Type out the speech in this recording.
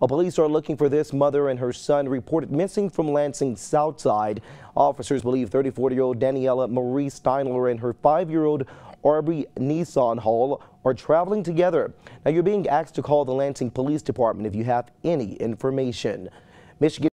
Well, police are looking for this mother and her son reported missing from Lansing Southside. Officers believe 34-year-old Daniela Marie Steinler and her 5-year-old Aubrey Nissan Hall are traveling together. Now you're being asked to call the Lansing Police Department if you have any information. Michigan